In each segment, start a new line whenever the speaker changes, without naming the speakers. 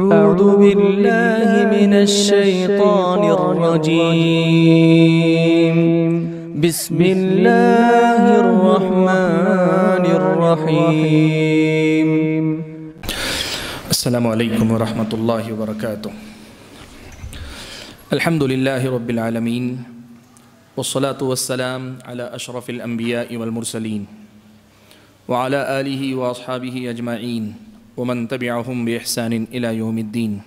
أعوذ بالله من الشيطان الرجيم. بسم الله الرحمن الرحيم.
السلام عليكم ورحمة الله وبركاته. الحمد لله رب العالمين والصلاة والسلام على أشرف الأنبياء والمرسلين وعلى آله وأصحابه أجمعين. ومن تبعهم بإحسان إلى يوم الدين.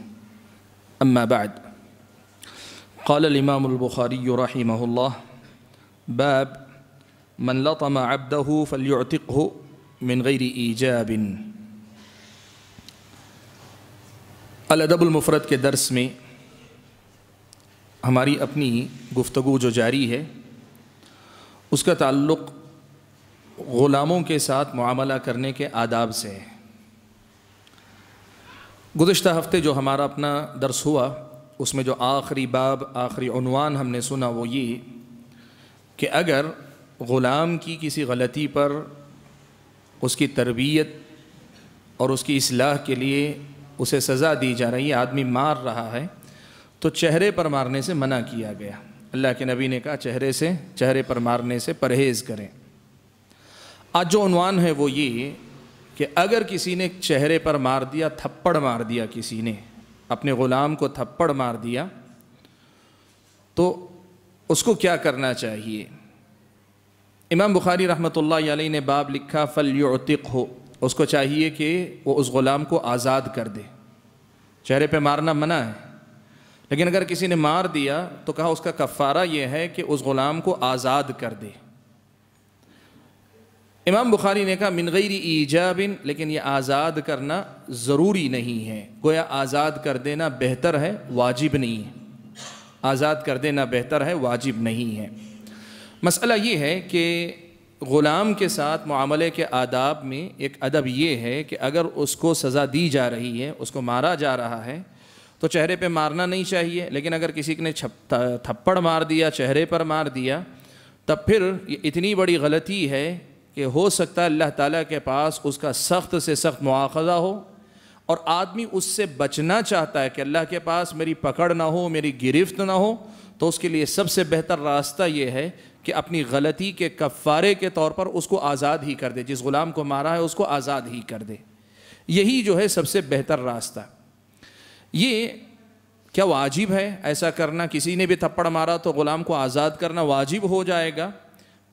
أما بعد. قال الإمام البخاري رحمه الله باب من لطم عبده فليعتقه من غير إيجاب. الادب المفرد کے درس میں ہماری اپنی گفتگو جو جاری ہے، اس کا تعلق غلاموں کے ساتھ معاملہ کرنے کے آداب سے ہے۔ گزشتہ ہفتے جو ہمارا اپنا درس ہوا، اس میں جو آخری باب، آخری عنوان ہم نے سنا وہ یہ کہ اگر غلام کی کسی غلطی پر اس کی تربیت اور اس کی اصلاح کے لیے اسے سزا دی جا رہی ہے، آدمی مار رہا ہے، تو چہرے پر مارنے سے منع کیا گیا۔ اللہ کے نبی نے کہا، چہرے سے، چہرے پر مارنے سے پرہیز کریں۔ آج جو عنوان ہے وہ یہ کہ اگر کسی نے چہرے پر مار دیا، تھپڑ مار دیا کسی نے، اپنے غلام کو تھپڑ مار دیا، تو اس کو کیا کرنا چاہیے؟ امام بخاری رحمۃ اللہ علیہ نے باب لکھا فل یعتق ہو اس کو چاہیے کہ وہ اس غلام کو آزاد کر دے۔ چہرے پہ مارنا منع ہے، لیکن اگر کسی نے مار دیا تو کہا اس کا کفارہ یہ ہے کہ اس غلام کو آزاد کر دے۔ امام بخاری نے کہا، من غیر ایجاب لیکن یہ آزاد کرنا ضروری نہیں ہے۔ گویا آزاد کر دینا بہتر ہے، واجب نہیں ہے۔ آزاد کر دینا بہتر ہے، واجب نہیں ہے۔ مسئلہ یہ ہے کہ غلام کے ساتھ معاملے کے آداب میں ایک ادب یہ ہے کہ اگر اس کو سزا دی جا رہی ہے، اس کو مارا جا رہا ہے، تو چہرے پہ مارنا نہیں چاہیے۔ لیکن اگر کسی نے تھپڑ مار دیا، چہرے پر مار دیا، تب پھر یہ اتنی بڑی غلطی ہے کہ ہو سکتا ہے اللہ تعالیٰ کے پاس اس کا سخت سے سخت مواخذہ ہو اور آدمی اس سے بچنا چاہتا ہے کہ اللہ کے پاس میری پکڑ نہ ہو، میری گرفت نہ ہو، تو اس کے لیے سب سے بہتر راستہ یہ ہے کہ اپنی غلطی کے کفارے کے طور پر اس کو آزاد ہی کر دے۔ جس غلام کو مارا ہے اس کو آزاد ہی کر دے۔ یہی جو ہے سب سے بہتر راستہ۔ یہ کیا واجب ہے؟ ایسا کرنا، کسی نے بھی تھپڑ مارا تو غلام کو آزاد کرنا واجب ہو جائے گا۔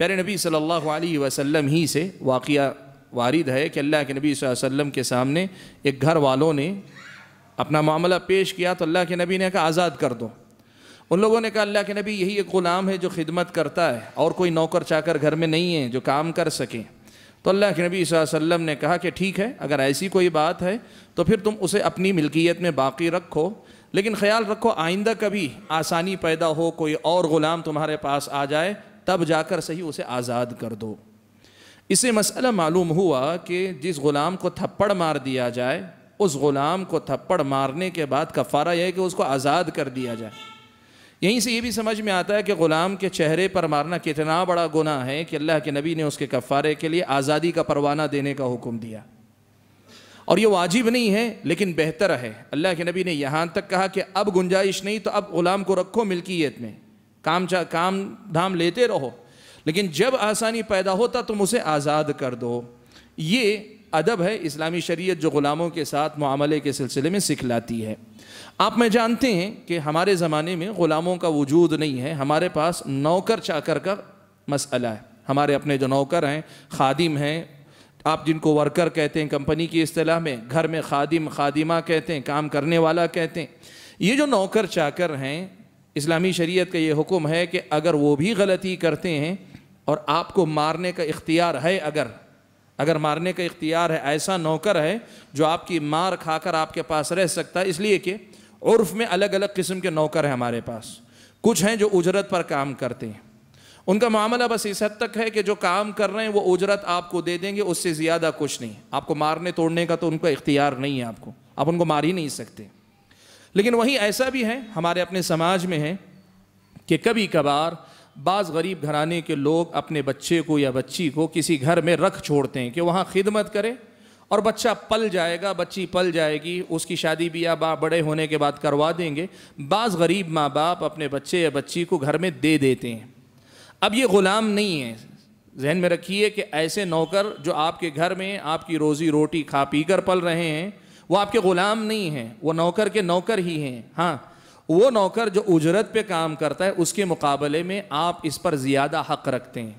پیارے نبی صلی اللہ علیہ وسلم ہی سے واقعہ وارد ہے کہ اللہ کے نبی صلی اللہ علیہ وسلم کے سامنے ایک گھر والوں نے اپنا معاملہ پیش کیا تو اللہ کے نبی نے کہا آزاد کر دو۔ ان لوگوں نے کہا اللہ کے نبی یہی ایک غلام ہے جو خدمت کرتا ہے اور کوئی نوکر چا کر گھر میں نہیں ہے جو کام کر سکیں تو اللہ کے نبی صلی اللہ علیہ وسلم نے کہا کہ ٹھیک ہے، اگر ایسی کوئی بات ہے تو پھر تم اسے اپنی ملکیت میں باقی رکھو۔ لیکن خیال رکھو، آئندہ کبھی آسانی پیدا ہو، کوئی اور غلام تمہارے پاس آ جائے تب جا کر صحیح اسے آزاد کر دو۔ اس سے مسئلہ معلوم ہوا کہ جس غلام کو تھپڑ مار دیا جائے، اس غلام کو تھپڑ مارنے کے بعد کفارہ یہ ہے کہ اس کو آزاد کر دیا جائے۔ یہیں سے یہ بھی سمجھ میں آتا ہے کہ غلام کے چہرے پر مارنا کتنا بڑا گناہ ہے کہ اللہ کے نبی نے اس کے کفارے کے لیے آزادی کا پروانہ دینے کا حکم دیا۔ اور یہ واجب نہیں ہے، لیکن بہتر ہے۔ اللہ کے نبی نے یہاں تک کہا کہ اب گنجائش نہیں تو اب غلام کو رکھو ملکیت میں۔ کام چا کام دھام لیتے رہو۔ لیکن جب آسانی پیدا ہوتا تم اسے آزاد کر دو۔ یہ ادب ہے اسلامی شریعت جو غلاموں کے ساتھ معاملے کے سلسلے میں سکھلاتی ہے۔ آپ میں جانتے ہیں کہ ہمارے زمانے میں غلاموں کا وجود نہیں ہے۔ ہمارے پاس نوکر چاکر کا مسئلہ ہے۔ ہمارے اپنے جو نوکر ہیں، خادم ہیں۔ آپ جن کو ورکر کہتے ہیں، کمپنی کی اصطلاح میں، گھر میں خادم، خادمہ کہتے ہیں، کام کرنے والا کہتے ہیں۔ یہ جو نوکر چاکر ہیں اسلامی شریعت کا یہ حکم ہے کہ اگر وہ بھی غلطی کرتے ہیں اور آپ کو مارنے کا اختیار ہے، اگر اگر مارنے کا اختیار ہے، ایسا نوکر ہے جو آپ کی مار کھا کر آپ کے پاس رہ سکتا ہے، اس لیے کہ عرف میں الگ الگ قسم کے نوکر ہیں ہمارے پاس۔ کچھ ہیں جو اجرت پر کام کرتے ہیں۔ ان کا معاملہ بس اس حد تک ہے کہ جو کام کر رہے ہیں، وہ اجرت آپ کو دے دیں گے، اس سے زیادہ کچھ نہیں۔ آپ کو مارنے توڑنے کا تو ان کا اختیار نہیں ہے آپ کو۔ آپ ان کو مار ہی نہیں سکتے۔ لیکن وہیں ایسا بھی ہے، ہمارے اپنے سماج میں ہے کہ کبھی کبھار بعض غریب گھرانے کے لوگ اپنے بچے کو یا بچی کو کسی گھر میں رکھ چھوڑتے ہیں کہ وہاں خدمت کرے اور بچہ پل جائے گا، بچی پل جائے گی، اس کی شادی بیاہ با بڑے ہونے کے بعد کروا دیں گے۔ بعض غریب ماں باپ اپنے بچے یا بچی کو گھر میں دے دیتے ہیں۔ اب یہ غلام نہیں ہے۔ ذہن میں رکھیے کہ ایسے نوکر جو آپ کے گھر میں آپ کی روزی روٹی کھا پی کر پل رہے ہیں وہ آپ کے غلام نہیں ہیں، وہ نوکر کے نوکر ہی ہیں۔ ہاں وہ نوکر جو اجرت پہ کام کرتا ہے، اس کے مقابلے میں آپ اس پر زیادہ حق رکھتے ہیں۔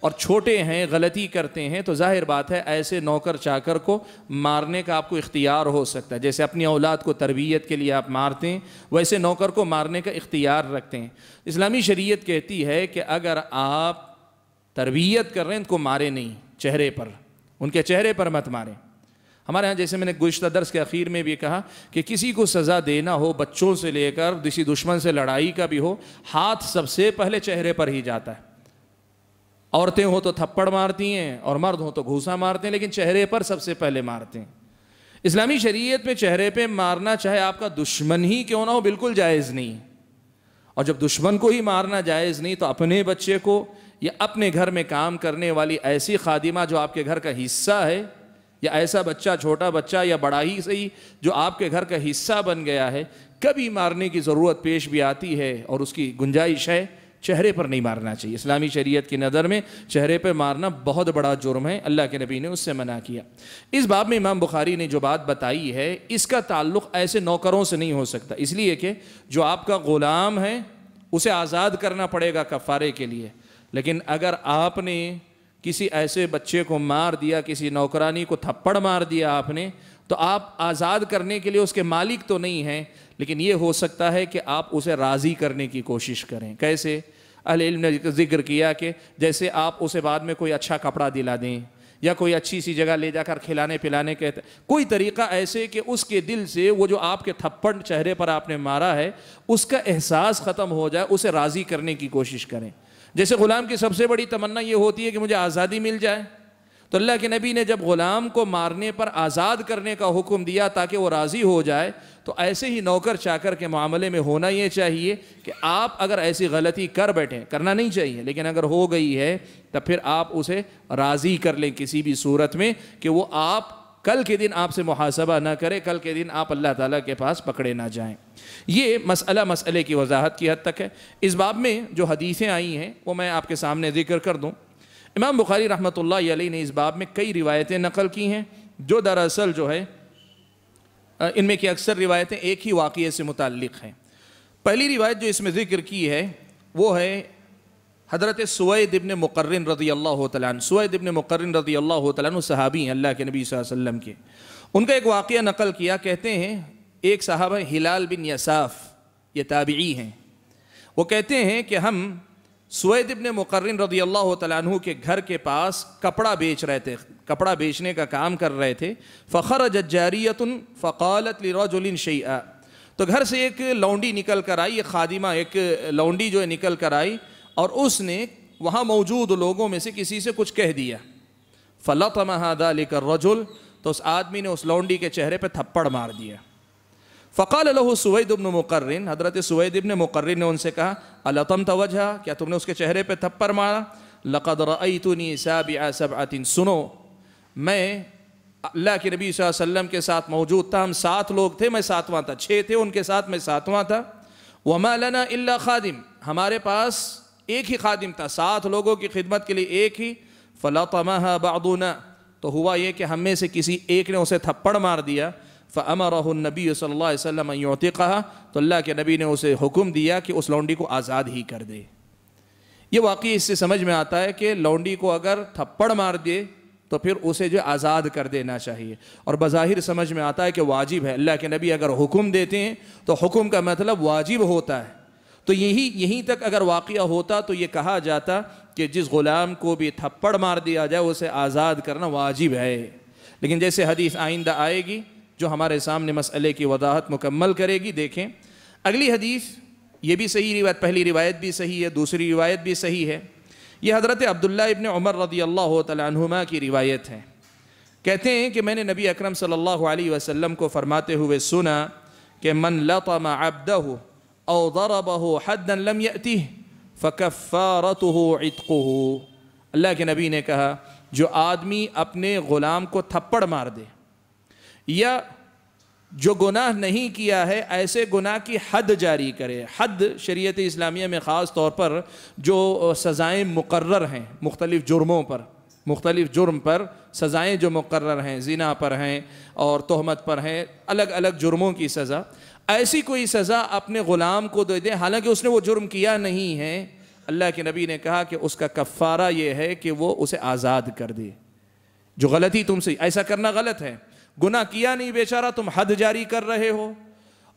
اور چھوٹے ہیں، غلطی کرتے ہیں، تو ظاہر بات ہے، ایسے نوکر چاکر کو مارنے کا آپ کو اختیار ہو سکتا ہے۔ جیسے اپنی اولاد کو تربیت کے لیے آپ مارتے ہیں ویسے نوکر کو مارنے کا اختیار رکھتے ہیں۔ اسلامی شریعت کہتی ہے کہ اگر آپ تربیت کر رہے ہیں ان کو مارے نہیں، چہرے پر۔ ان کے چہرے پر مت ماریں۔ ہمارے ہاں جیسے میں نے گزشتہ درس کے اخیر میں بھی کہا کہ کسی کو سزا دینا ہو بچوں سے لے کر کسی دشمن سے لڑائی کا بھی ہو، ہاتھ سب سے پہلے چہرے پر ہی جاتا ہے۔ عورتیں ہو تو تھپڑ مارتی ہیں اور مرد ہو تو گھوسا مارتے ہیں، لیکن چہرے پر سب سے پہلے مارتے ہیں۔ اسلامی شریعت میں چہرے پہ مارنا چاہے آپ کا دشمن ہی کیوں نہ ہو، بالکل جائز نہیں۔ اور جب دشمن کو ہی مارنا جائز نہیں تو اپنے بچے کو یا اپنے گھر میں کام کرنے والی ایسی خادمہ جو آپ کے گھر کا حصہ ہے یا ایسا بچہ چھوٹا بچہ یا بڑا ہی صحیح جو آپ کے گھر کا حصہ بن گیا ہے، کبھی مارنے کی ضرورت پیش بھی آتی ہے اور اس کی گنجائش ہے، چہرے پر نہیں مارنا چاہیے۔ اسلامی شریعت کی نظر میں چہرے پہ مارنا بہت بڑا جرم ہے۔ اللہ کے نبی نے اس سے منع کیا۔ اس باب میں امام بخاری نے جو بات بتائی ہے، اس کا تعلق ایسے نوکروں سے نہیں ہو سکتا۔ اس لیے کہ جو آپ کا غلام ہے، اسے آزاد کرنا پڑے گا کفارے کے لیے۔ لیکن اگر آپ نے کسی ایسے بچے کو مار دیا، کسی نوکرانی کو تھپڑ مار دیا آپ نے، تو آپ آزاد کرنے کے لیے اس کے مالک تو نہیں ہیں، لیکن یہ ہو سکتا ہے کہ آپ اسے راضی کرنے کی کوشش کریں۔ کیسے؟ اہل علم نے ذکر کیا کہ جیسے آپ اسے بعد میں کوئی اچھا کپڑا دلا دیں یا کوئی اچھی سی جگہ لے جا کر کھلانے پلانے کہتے کوئی طریقہ ایسے کہ اس کے دل سے وہ جو آپ کے تھپڑ چہرے پر آپ نے مارا ہے، اس کا احساس ختم ہو جائے، اسے راضی کرنے کی کوشش کریں۔ جیسے غلام کی سب سے بڑی تمنا یہ ہوتی ہے کہ مجھے آزادی مل جائے۔ تو اللہ کے نبی نے جب غلام کو مارنے پر آزاد کرنے کا حکم دیا تاکہ وہ راضی ہو جائے، تو ایسے ہی نوکر چاکر کے معاملے میں ہونا یہ چاہیے کہ آپ اگر ایسی غلطی کر بیٹھیں کرنا نہیں چاہیے، لیکن اگر ہو گئی ہے تو پھر آپ اسے راضی کر لیں کسی بھی صورت میں کہ وہ آپ کل کے دن آپ سے محاسبہ نہ کرے، کل کے دن آپ اللہ تعالیٰ کے پاس پکڑے نہ جائیں۔ یہ مسئلہ مسئلے کی وضاحت کی حد تک ہے۔ اس باب میں جو حدیثیں آئی ہیں، وہ میں آپ کے سامنے ذکر کر دوں۔ امام بخاری رحمۃ اللہ علیہ نے اس باب میں کئی روایتیں نقل کی ہیں، جو دراصل جو ہے، ان میں کی اکثر روایتیں ایک ہی واقعے سے متعلق ہیں۔ پہلی روایت جو اس میں ذکر کی ہے، وہ ہے حضرت سوید ابن مقرن رضی اللہ تعالیٰ عنہ، سوید ابن مقرن رضی اللہ تعالیٰ عنہ صحابی ہیں اللہ کے نبی صلی اللہ علیہ وسلم کے۔ ان کا ایک واقعہ نقل کیا، کہتے ہیں ایک صحابہ ہلال بن یساف، یہ تابعی ہیں۔ وہ کہتے ہیں کہ ہم سوید ابن مقرن رضی اللہ تعالیٰ عنہ کے گھر کے پاس کپڑا بیچ رہے تھے، کپڑا بیچنے کا کام کر رہے تھے۔ فخر ججاریت فقالت لرجل شیئا۔ تو گھر سے ایک لونڈی نکل کر آئی، ایک خادمہ، ایک لونڈی جو ہے نکل کر آئی۔ اور اس نے وہاں موجود لوگوں میں سے کسی سے کچھ کہہ دیا۔ فلطمہ ذلك الرجل، تو اس آدمی نے اس لونڈی کے چہرے پہ تھپڑ مار دیا۔ فقال له سوید ابن مقرن، حضرت سوید ابن مقرن نے ان سے کہا الطم توجہ کیا تم نے اس کے چہرے پہ تھپڑ مارا؟ لقد رأيتني سابع سبعة، سنو، میں اللہ کے نبی صلی اللہ علیہ وسلم کے ساتھ موجود تھا، ہم سات لوگ تھے، میں ساتواں تھا، چھ تھے، ان کے ساتھ میں ساتواں تھا۔ وما لنا الا خادم، ہمارے پاس ایک ہی خادم تھا، سات لوگوں کی خدمت کے لیے ایک ہی۔ فلطمها بعضنا، تو ہوا یہ کہ ہم میں سے کسی ایک نے اسے تھپڑ مار دیا۔ فَأَمَرَهُ النَّبِيُّ صلی اللہ علیہ وسلم ان يُعْتِقَهَا، تو اللہ کے نبی نے اسے حکم دیا کہ اس لونڈی کو آزاد ہی کر دے۔ یہ واقعی اس سے سمجھ میں آتا ہے کہ لونڈی کو اگر تھپڑ مار دے، تو پھر اسے جو آزاد کر دینا چاہیے۔ اور بظاہر سمجھ میں آتا ہے کہ واجب ہے۔ اللہ کے نبی اگر حکم دیتے ہیں، تو حکم کا مطلب واجب ہوتا ہے۔ تو یہی یہیں تک اگر واقعہ ہوتا تو یہ کہا جاتا کہ جس غلام کو بھی تھپڑ مار دیا جائے اسے آزاد کرنا واجب ہے۔ لیکن جیسے حدیث آئندہ آئے گی جو ہمارے سامنے مسئلے کی وضاحت مکمل کرے گی، دیکھیں۔ اگلی حدیث، یہ بھی صحیح روایت، پہلی روایت بھی صحیح ہے، دوسری روایت بھی صحیح ہے۔ یہ حضرت عبداللہ ابن عمر رضی اللہ تعالیٰ عنہما کی روایت ہے۔ کہتے ہیں کہ میں نے نبی اکرم صلی اللہ علیہ وسلم کو فرماتے ہوئے سنا کہ من لطم عبدہ او ضربہ حدا لم یأتیہ فکفارتہ عتقہ اللہ کے نبی نے کہا، جو آدمی اپنے غلام کو تھپڑ مار دے یا جو گناہ نہیں کیا ہے، ایسے گناہ کی حد جاری کرے۔ حد شریعت اسلامیہ میں خاص طور پر جو سزائیں مقرر ہیں، مختلف جرموں پر، مختلف جرم پر سزائیں جو مقرر ہیں، زنا پر ہیں اور تہمت پر ہیں، الگ الگ جرموں کی سزا۔ ایسی کوئی سزا اپنے غلام کو دے دیں حالانکہ اس نے وہ جرم کیا نہیں ہے۔ اللہ کے نبی نے کہا کہ اس کا کفارہ یہ ہے کہ وہ اسے آزاد کر دے۔ جو غلطی تم سے، ایسا کرنا غلط ہے۔ گناہ کیا نہیں بیچارہ، تم حد جاری کر رہے ہو۔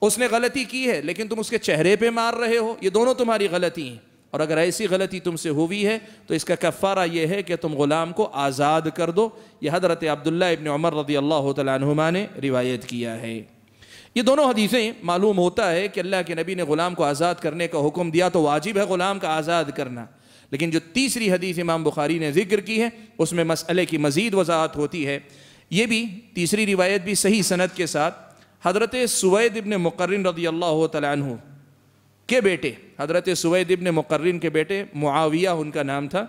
اس نے غلطی کی ہے، لیکن تم اس کے چہرے پہ مار رہے ہو۔ یہ دونوں تمہاری غلطی ہیں۔ اور اگر ایسی غلطی تم سے ہوئی ہے، تو اس کا کفارہ یہ ہے کہ تم غلام کو آزاد کر دو۔ یہ حضرت عبداللہ ابن عمر رضی اللہ تعالیٰ عنہما نے روایت کیا ہے۔ یہ دونوں حدیثیں معلوم ہوتا ہے کہ اللہ کے نبی نے غلام کو آزاد کرنے کا حکم دیا تو واجب ہے غلام کا آزاد کرنا۔ لیکن جو تیسری حدیث امام بخاری نے ذکر کی ہے، اس میں مسئلے کی مزید وضاحت ہوتی ہے۔ یہ بھی تیسری روایت بھی صحیح سند کے ساتھ حضرت سوید ابن مقرن رضی اللہ تعالیٰ عنہ کے بیٹے، حضرت سوید ابن مقرن کے بیٹے معاویہ ان کا نام تھا۔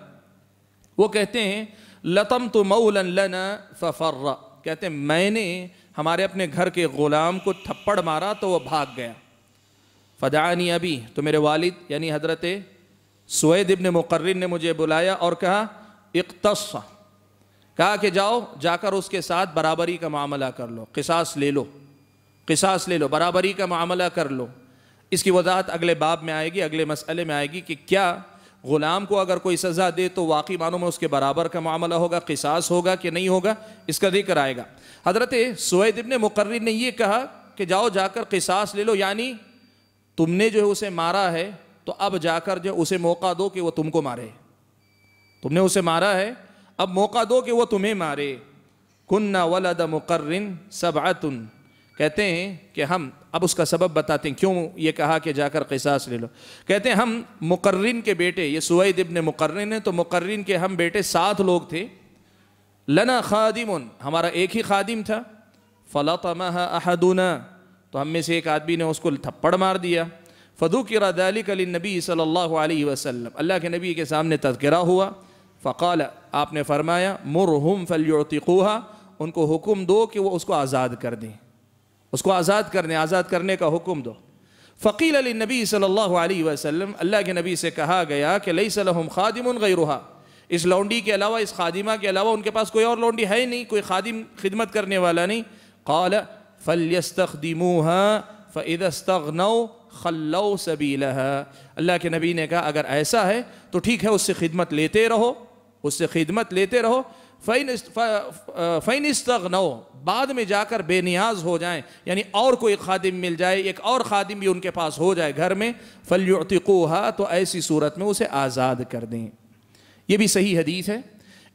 وہ کہتے ہیں لطم تو لنا ففر۔ کہتے ہیں، میں نے ہمارے اپنے گھر کے غلام کو تھپڑ مارا تو وہ بھاگ گیا۔ فدعانی ابھی تو میرے والد یعنی حضرت سوید ابن مقرن نے مجھے بلایا اور کہا، اقتص۔ کہا کہ جاؤ، جا کر اس کے ساتھ برابری کا معاملہ کر لو، قصاص لے لو۔ قصاص لے لو، برابری کا معاملہ کر لو۔ اس کی وضاحت اگلے باب میں آئے گی، اگلے مسئلے میں آئے گی کہ کیا غلام کو اگر کوئی سزا دے تو واقعی معنوں میں اس کے برابر کا معاملہ ہوگا، قصاص ہوگا کہ نہیں ہوگا، اس کا ذکر آئے گا۔ حضرت سوید ابن مقرر نے یہ کہا کہ جاؤ جا کر قصاص لے لو یعنی تم نے جو ہے اسے مارا ہے تو اب جا کر جو اسے موقع دو کہ وہ تم کو مارے۔ تم نے اسے مارا ہے، اب موقع دو کہ وہ تمہیں مارے۔ کن ولد مقرن سبعتن۔ کہتے ہیں کہ ہم اب اس کا سبب بتاتے ہیں، کیوں یہ کہا کہ جا کر قصاص لے لو؟ کہتے ہیں ہم مقرن کے بیٹے، یہ سوید ابن مقرن ہیں، تو مقرن کے ہم بیٹے سات لوگ تھے۔ لنا خادم ہمارا ایک ہی خادم تھا۔ فلطمہ احدنا، تو ہم میں سے ایک آدمی نے اس کو تھپڑ مار دیا۔ فدو کی ذلك للنبی صلی اللہ علیہ وسلم۔ اللہ کے نبی کے سامنے تذکرہ ہوا۔ فقال، آپ نے فرمایا، مرہم فلیعتقوها، ان کو حکم دو کہ وہ اس کو آزاد کر دیں۔ اس کو آزاد کرنے آزاد کرنے کا حکم دو۔ فقیل علی نبی صلی اللہ علیہ وسلم، اللہ کے نبی سے کہا گیا کہ لیس لهم خادم غیرها اس لونڈی کے علاوہ، اس خادمہ کے علاوہ ان کے پاس کوئی اور لونڈی ہے نہیں، کوئی خادم خدمت کرنے والا نہیں۔ قال فَلْيَسْتَخْدِمُوهَا فَإِذَا اسْتَغْنَوْا خَلَّوْ سَبِيلَهَا اللہ کے نبی نے کہا، اگر ایسا ہے تو ٹھیک ہے، اس سے خدمت لیتے رہو، اس سے خدمت لیتے رہو۔ فَإِنِ اسْتَغْنَوْا بعد میں جا کر بے نیاز ہو جائیں یعنی اور کوئی خادم مل جائے، ایک اور خادم بھی ان کے پاس ہو جائے گھر میں، فَلْيُعْتِقُوهَا، تو ایسی صورت میں اسے آزاد کر دیں۔ یہ بھی صحیح حدیث ہے۔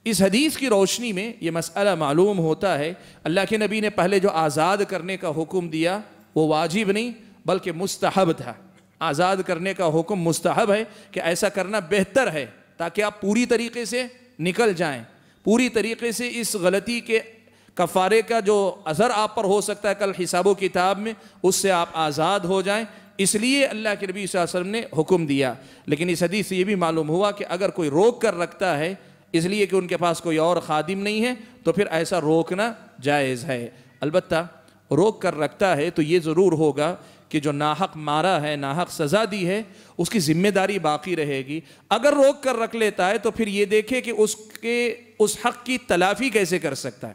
اس حدیث کی روشنی میں یہ مسئلہ معلوم ہوتا ہے۔ اللہ کے نبی نے پہلے جو آزاد کرنے کا حکم دیا، وہ واجب نہیں، بلکہ مستحب تھا۔ آزاد کرنے کا حکم مستحب ہے کہ ایسا کرنا بہتر ہے، تاکہ آپ پوری طریقے سے نکل جائیں۔ پوری طریقے سے اس غلطی کے کفارے کا جو اثر آپ پر ہو سکتا ہے کل حساب و کتاب میں، اس سے آپ آزاد ہو جائیں۔ اس لیے اللہ کے نبی صلی اللہ علیہ وسلم نے حکم دیا۔ لیکن اس حدیث سے یہ بھی معلوم ہوا کہ اگر کوئی روک کر رکھتا ہے، اس لیے کہ ان کے پاس کوئی اور خادم نہیں ہے، تو پھر ایسا روکنا جائز ہے۔ البتہ روک کر رکھتا ہے تو یہ ضرور ہوگا کہ جو ناحق مارا ہے، ناحق سزا دی ہے، اس کی ذمہ داری باقی رہے گی۔ اگر روک کر رکھ لیتا ہے تو پھر یہ دیکھے کہ اس کے اس حق کی تلافی کیسے کر سکتا ہے؟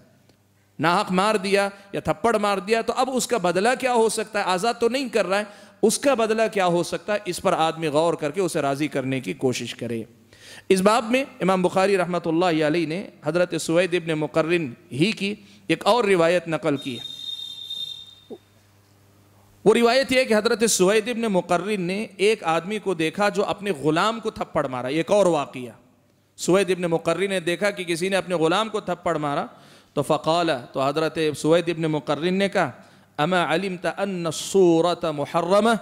ناحق مار دیا یا تھپڑ مار دیا تو اب اس کا بدلہ کیا ہو سکتا ہے؟ آزاد تو نہیں کر رہا ہے، اس کا بدلہ کیا ہو سکتا ہے؟ اس پر آدمی غور کر کے اسے راضی کرنے کی کوشش کرے۔ اس باب میں امام بخاری رحمۃ اللہ علیہ نے حضرت سوید ابن مقرن ہی کی ایک اور روایت نقل کی ہے۔ وہ روایت یہ کہ حضرت سوید ابن مقرن نے ایک آدمی کو دیکھا جو اپنے غلام کو تھپڑ مارا، ایک اور واقعہ۔ سوید ابن مقرری نے دیکھا کہ کسی نے اپنے غلام کو تھپڑ مارا تو فقال، تو حضرت سوید ابن مقرن نے کہا، اما علمت ان الصورت محرمہ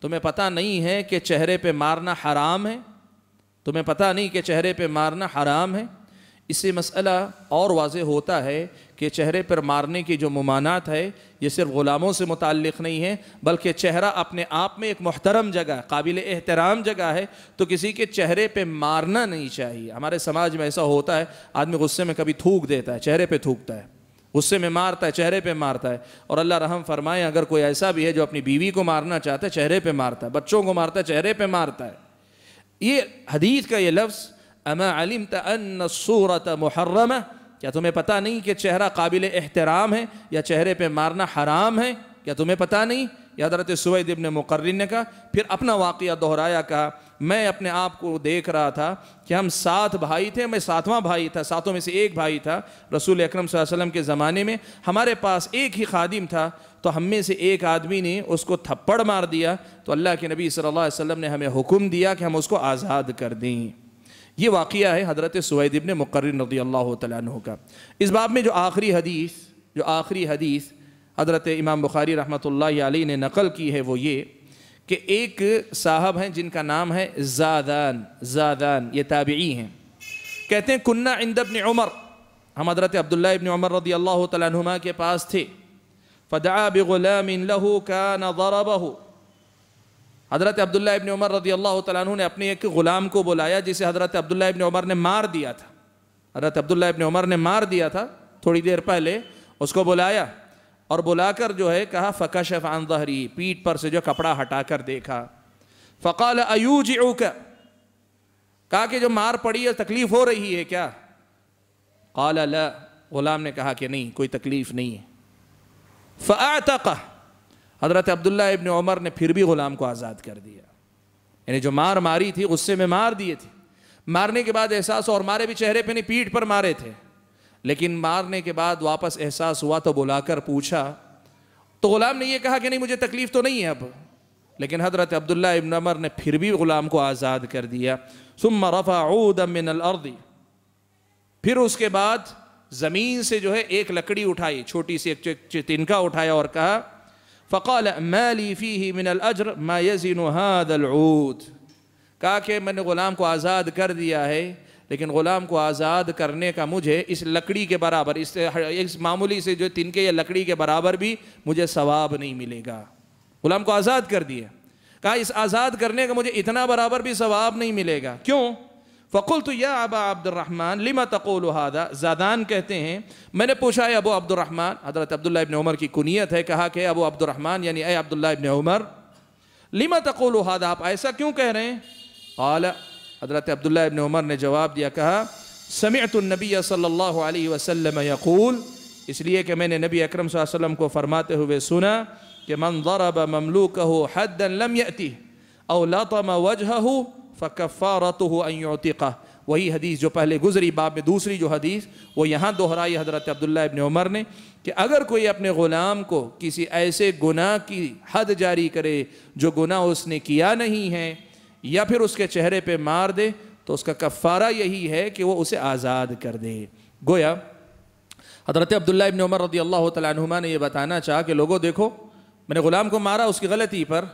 تمہیں پتہ نہیں ہے کہ چہرے پہ مارنا حرام ہے؟ تمہیں پتہ نہیں کہ چہرے پہ مارنا حرام ہے؟ اس سے مسئلہ اور واضح ہوتا ہے کہ چہرے پر مارنے کی جو ممانعت ہے، یہ صرف غلاموں سے متعلق نہیں ہے، بلکہ چہرہ اپنے آپ میں ایک محترم جگہ ہے، قابل احترام جگہ ہے۔ تو کسی کے چہرے پہ مارنا نہیں چاہیے۔ ہمارے سماج میں ایسا ہوتا ہے، آدمی غصے میں کبھی تھوک دیتا ہے، چہرے پہ تھوکتا ہے۔ غصے میں مارتا ہے، چہرے پہ مارتا ہے۔ اور اللہ رحم فرمائے، اگر کوئی ایسا بھی ہے جو اپنی بیوی کو مارنا چاہتا ہے، چہرے پہ مارتا ہے۔ بچوں کو مارتا ہے، چہرے پہ مارتا ہے۔ یہ حدیث کا یہ لفظ، اما علمت ان الصورت محرمہ کیا تمہیں پتہ نہیں کہ چہرہ قابل احترام ہے یا چہرے پہ مارنا حرام ہے؟ کیا تمہیں پتہ نہیں؟ یا حضرت سوید ابن مقرن نے کہا، پھر اپنا واقعہ دہرایا، کہا، میں اپنے آپ کو دیکھ رہا تھا کہ ہم سات بھائی تھے، میں ساتواں بھائی تھا، ساتوں میں سے ایک بھائی تھا۔ رسول اکرم صلی اللہ علیہ وسلم کے زمانے میں ہمارے پاس ایک ہی خادم تھا، تو ہم میں سے ایک آدمی نے اس کو تھپڑ مار دیا۔ تو اللہ کے نبی صلی اللہ علیہ وسلم نے ہمیں حکم دیا کہ ہم اس کو آزاد کر دیں۔ یہ واقعہ ہے حضرت سوید ابن مقرر رضی اللہ تعالیٰ عنہ کا۔ اس باب میں جو آخری حدیث، جو آخری حدیث حضرت امام بخاری رحمۃ اللہ علیہ نے نقل کی ہے وہ یہ کہ ایک صاحب ہیں جن کا نام ہے زادان زادان، یہ تابعی ہیں۔ کہتے ہیں کنہ عند ابن عمر ہم حضرت عبداللہ ابن عمر رضی اللہ تعالیٰ عنہما کے پاس تھے۔ فدعا بغلام له كان ضربه۔ حضرت عبداللہ ابن عمر رضی اللہ تعالیٰ عنہ نے اپنے ایک غلام کو بلایا جسے حضرت عبداللہ ابن عمر نے مار دیا تھا۔ حضرت عبداللہ ابن عمر نے مار دیا تھا تھوڑی دیر پہلے، اس کو بلایا اور بلا کر جو ہے کہا، فکشف عن ظہری پیٹ پر سے جو کپڑا ہٹا کر دیکھا۔ فقال، ایوجعوک؟ کہا کہ جو مار پڑی ہے، تکلیف ہو رہی ہے کیا؟ قال، لا۔ غلام نے کہا کہ نہیں، کوئی تکلیف نہیں ہے۔ فاعتقہ۔ حضرت عبداللہ ابن عمر نے پھر بھی غلام کو آزاد کر دیا۔ یعنی جو مار ماری تھی، غصے میں مار دیے تھے۔ مارنے کے بعد احساس اور مارے بھی چہرے پہ نہیں پیٹ پر مارے تھے۔ لیکن مارنے کے بعد واپس احساس ہوا تو بلا کر پوچھا۔ تو غلام نے یہ کہا کہ نہیں، مجھے تکلیف تو نہیں ہے اب۔ لیکن حضرت عبداللہ ابن عمر نے پھر بھی غلام کو آزاد کر دیا۔ ثم رفع عودا من الارض۔ پھر اس کے بعد زمین سے جو ہے ایک لکڑی اٹھائی، چھوٹی سی ایک تنکا اٹھایا اور کہا فقال، ما لي من الاجر ما يزن هذا العود. کہا کہ، میں نے غلام کو آزاد کر دیا ہے، لیکن غلام کو آزاد کرنے کا مجھے اس لکڑی کے برابر، اس اس معمولی سے جو تنکے یا لکڑی کے برابر بھی مجھے ثواب نہیں ملے گا۔ غلام کو آزاد کر دیا۔ کہا، اس آزاد کرنے کا مجھے اتنا برابر بھی ثواب نہیں ملے گا۔ کیوں؟ فقلت یا ابا عبد الرحمن لما تقول هذا؟ زادان کہتے ہیں، میں نے پوچھا ہے ابو عبد الرحمن حضرت عبداللہ ابن عمر کی کنیت ہے، کہا کہ ابو عبد الرحمن یعنی اے عبداللہ ابن عمر، لما تقول هذا؟ آپ ایسا کیوں کہہ رہے ہیں؟ قال، حضرت عبداللہ ابن عمر نے جواب دیا، کہا، سمعت النبی صلی اللہ علیہ وسلم یقول، اس لیے کہ میں نے نبی اکرم صلی اللہ علیہ وسلم کو فرماتے ہوئے سنا کہ من ضرب مملوکه حدا لم یأتی، او لطم وجهه فکفارتہ ان یعتقہ وہی حدیث جو پہلے گزری باب میں دوسری جو حدیث، وہ یہاں دہرائی حضرت عبداللہ ابن عمر نے کہ اگر کوئی اپنے غلام کو کسی ایسے گناہ کی حد جاری کرے جو گناہ اس نے کیا نہیں ہے، یا پھر اس کے چہرے پہ مار دے، تو اس کا کفارہ یہی ہے کہ وہ اسے آزاد کر دے۔ گویا، حضرت عبداللہ ابن عمر رضی اللہ تعالیٰ عنہما نے یہ بتانا چاہا کہ لوگوں دیکھو، میں نے غلام کو مارا، اس کی غلطی پر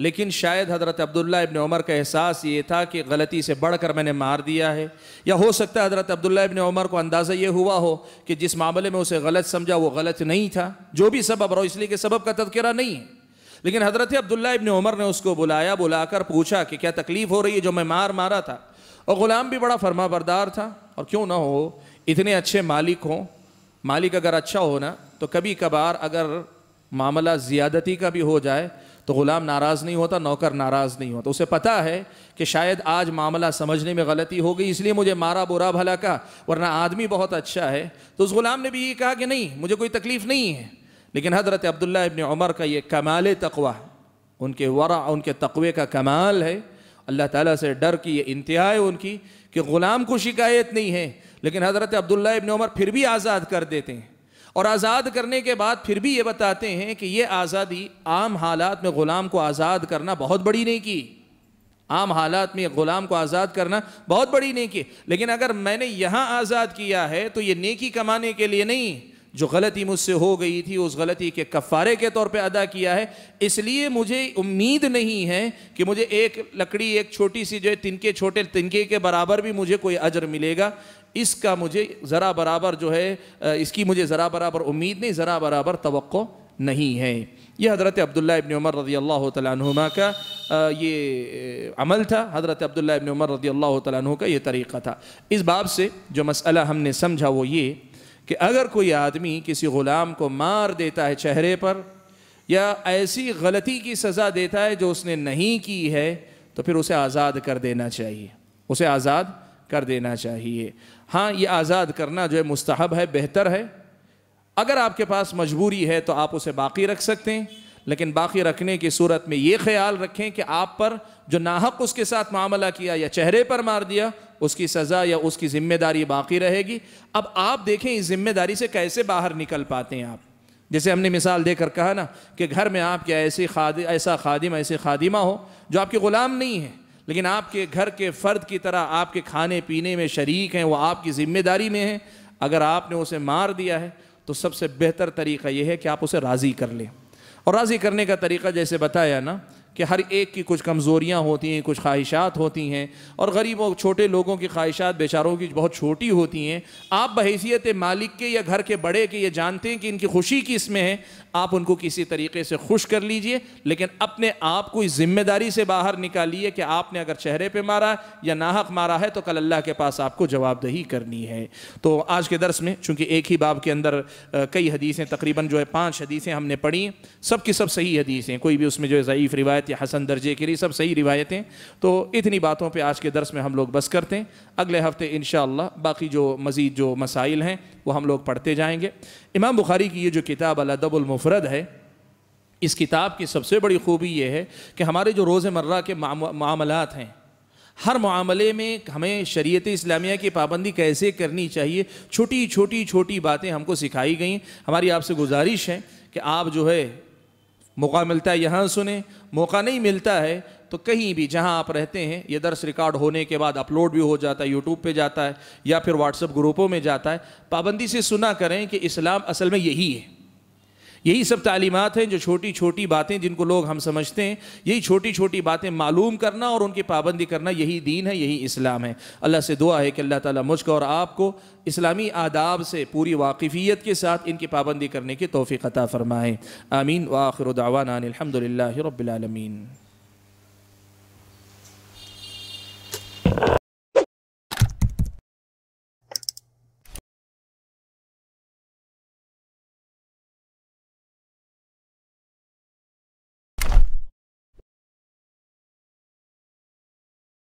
لیکن شاید حضرت عبداللہ ابن عمر کا احساس یہ تھا کہ غلطی سے بڑھ کر میں نے مار دیا ہے۔ یا ہو سکتا ہے حضرت عبداللہ ابن عمر کو اندازہ یہ ہوا ہو کہ جس معاملے میں اسے غلط سمجھا وہ غلط نہیں تھا۔ جو بھی سبب رہو اس لیے کہ سبب کا تذکرہ نہیں۔ ہے لیکن حضرت عبداللہ ابن عمر نے اس کو بلایا، بلا کر پوچھا کہ کیا تکلیف ہو رہی ہے جو میں مار مارا تھا؟ اور غلام بھی بڑا فرما بردار تھا۔ اور کیوں نہ ہو، اتنے اچھے مالک ہوں۔ مالک اگر اچھا ہو نا تو کبھی کبھار اگر معاملہ زیادتی کا بھی ہو جائے تو غلام ناراض نہیں ہوتا، نوکر ناراض نہیں ہوتا۔ اسے پتا ہے کہ شاید آج معاملہ سمجھنے میں غلطی ہو گئی، اس لیے مجھے مارا برا بھلا کا ورنہ آدمی بہت اچھا ہے۔ تو اس غلام نے بھی یہ کہا کہ نہیں، مجھے کوئی تکلیف نہیں ہے۔ لیکن حضرت عبداللہ ابن عمر کا یہ کمال تقوی ان کے ورع، ان کے تقوی کا کمال ہے۔ اللہ تعالیٰ سے ڈر کی یہ انتہا ہے ان کی کہ غلام کو شکایت نہیں ہے۔ لیکن حضرت عبداللہ ابن عمر پھر بھی آزاد کر دیتے ہیں۔ اور آزاد کرنے کے بعد پھر بھی یہ بتاتے ہیں کہ یہ آزادی عام حالات میں غلام کو آزاد کرنا بہت بڑی نہیں کی عام حالات میں غلام کو آزاد کرنا بہت بڑی نہیں کی لیکن اگر میں نے یہاں آزاد کیا ہے تو یہ نیکی کمانے کے لیے نہیں، جو غلطی مجھ سے ہو گئی تھی، اس غلطی کے کفارے کے طور پہ ادا کیا ہے۔ اس لیے مجھے امید نہیں ہے کہ مجھے ایک لکڑی، ایک چھوٹی سی جو ہے، تنکے چھوٹے تنکے کے برابر بھی مجھے کوئی اجر ملے گا۔ اس کا مجھے ذرا برابر جو ہے اس کی مجھے ذرا برابر امید نہیں، ذرا برابر توقع نہیں ہے۔ یہ حضرت عبداللہ ابن عمر رضی اللہ تعالیٰ عنہما کا یہ عمل تھا۔ حضرت عبداللہ ابن عمر رضی اللہ تعالیٰ عنہ کا یہ طریقہ تھا۔ اس باب سے جو مسئلہ ہم نے سمجھا وہ یہ کہ اگر کوئی آدمی کسی غلام کو مار دیتا ہے چہرے پر یا ایسی غلطی کی سزا دیتا ہے جو اس نے نہیں کی ہے، تو پھر اسے آزاد کر دینا چاہیے۔ اسے آزاد کر دینا چاہیے۔ ہاں یہ آزاد کرنا جو ہے مستحب ہے، بہتر ہے۔ اگر آپ کے پاس مجبوری ہے تو آپ اسے باقی رکھ سکتے ہیں، لیکن باقی رکھنے کی صورت میں یہ خیال رکھیں کہ آپ پر جو ناحق اس کے ساتھ معاملہ کیا یا چہرے پر مار دیا، اس کی سزا یا اس کی ذمہ داری باقی رہے گی۔ اب آپ دیکھیں اس ذمہ داری سے کیسے باہر نکل پاتے ہیں آپ۔ جیسے ہم نے مثال دے کر کہا نا کہ گھر میں آپ کے ایسی خادم، ایسا خادم ایسے خادمہ ہو جو آپ کے غلام نہیں ہے۔ لیکن آپ کے گھر کے فرد کی طرح آپ کے کھانے پینے میں شریک ہیں، وہ آپ کی ذمہ داری میں ہیں۔ اگر آپ نے اسے مار دیا ہے تو سب سے بہتر طریقہ یہ ہے کہ آپ اسے راضی کر لیں۔ اور راضی کرنے کا طریقہ جیسے بتایا نا کہ ہر ایک کی کچھ کمزوریاں ہوتی ہیں، کچھ خواہشات ہوتی ہیں، اور غریب و چھوٹے لوگوں کی خواہشات، بیچاروں کی بہت چھوٹی ہوتی ہیں۔ آپ بحیثیت مالک کے یا گھر کے بڑے کے یہ جانتے ہیں کہ ان کی خوشی کس میں ہے، آپ ان کو کسی طریقے سے خوش کر لیجیے، لیکن اپنے آپ کو اس ذمہ داری سے باہر نکالیے کہ آپ نے اگر چہرے پہ مارا یا ناحق مارا ہے تو کل اللہ کے پاس آپ کو جواب دہی کرنی ہے۔ تو آج کے درس میں، چونکہ ایک ہی باب کے اندر کئی حدیثیں تقریباً جو ہے پانچ حدیثیں ہم نے پڑھی سب کی سب صحیح حدیثیں کوئی بھی اس میں جو ہے ضعیف روایت یا حسن درجے کے لیے سب صحیح روایتیں۔ تو اتنی باتوں پہ آج کے درس میں ہم لوگ بس کرتے ہیں۔ اگلے ہفتے انشاءاللہ باقی جو مزید جو مسائل ہیں وہ ہم لوگ پڑھتے جائیں گے۔ امام بخاری کی یہ جو کتاب الادب المفرد ہے، اس کتاب کی سب سے بڑی خوبی یہ ہے کہ ہمارے جو روز مرہ کے معاملات ہیں، ہر معاملے میں ہمیں شریعت اسلامیہ کی پابندی کیسے کرنی چاہیے، چھوٹی چھوٹی چھوٹی باتیں ہم کو سکھائی گئیں۔ ہماری آپ سے گزارش ہے کہ آپ جو ہے موقع ملتا ہے یہاں سنیں، موقع نہیں ملتا ہے تو کہیں بھی جہاں آپ رہتے ہیں، یہ درس ریکارڈ ہونے کے بعد اپلوڈ بھی ہو جاتا ہے، یوٹیوب پہ جاتا ہے یا پھر واٹس اپ گروپوں میں جاتا ہے، پابندی سے سنا کریں کہ اسلام اصل میں یہی ہے۔ یہی سب تعلیمات ہیں جو چھوٹی چھوٹی باتیں جن کو لوگ ہم سمجھتے ہیں، یہی چھوٹی چھوٹی باتیں معلوم کرنا اور ان کی پابندی کرنا یہی دین ہے، یہی اسلام ہے۔ اللہ سے دعا ہے کہ اللہ تعالیٰ مجھ کو اور آپ کو اسلامی آداب سے پوری واقفیت کے ساتھ ان کی پابندی کرنے کی توفیق عطا فرمائیں آمین۔ وآخر دعوانا الحمد للہ رب العالمین۔